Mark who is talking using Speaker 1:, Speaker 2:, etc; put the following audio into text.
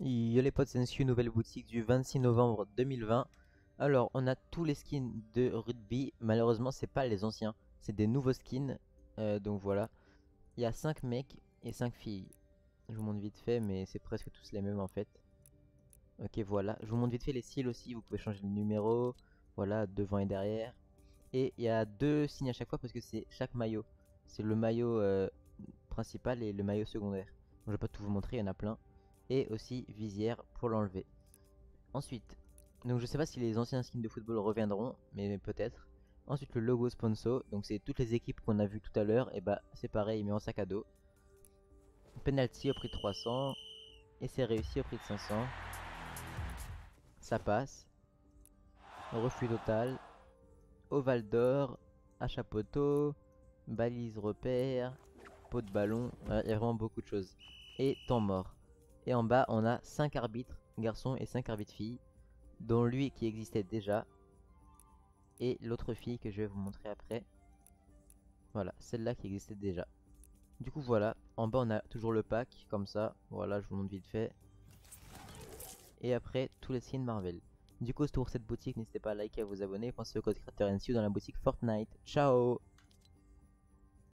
Speaker 1: Yo les potes, c'est nouvelle boutique du 26 novembre 2020. Alors, on a tous les skins de rugby. Malheureusement, c'est pas les anciens, c'est des nouveaux skins. Euh, donc voilà. Il y a 5 mecs et 5 filles. Je vous montre vite fait, mais c'est presque tous les mêmes en fait. Ok, voilà. Je vous montre vite fait les styles aussi. Vous pouvez changer le numéro. Voilà, devant et derrière. Et il y a deux signes à chaque fois parce que c'est chaque maillot. C'est le maillot euh, principal et le maillot secondaire. je vais pas tout vous montrer, il y en a plein et aussi visière pour l'enlever. Ensuite, donc je sais pas si les anciens skins de football reviendront, mais peut-être. Ensuite le logo sponsor, donc c'est toutes les équipes qu'on a vu tout à l'heure, et bah c'est pareil, mais en sac à dos. Penalty au prix de 300, et c'est réussi au prix de 500. Ça passe. Refus total. Oval d'or, achat poteau, balise repère, pot de ballon, il y a vraiment beaucoup de choses. Et temps mort. Et en bas, on a 5 arbitres garçons et 5 arbitres filles, dont lui qui existait déjà, et l'autre fille que je vais vous montrer après. Voilà, celle-là qui existait déjà. Du coup, voilà. En bas, on a toujours le pack, comme ça. Voilà, je vous montre vite fait. Et après, tous les skins Marvel. Du coup, c'est pour cette boutique. N'hésitez pas à liker et à vous abonner. Pensez au code créateur NCU dans la boutique Fortnite. Ciao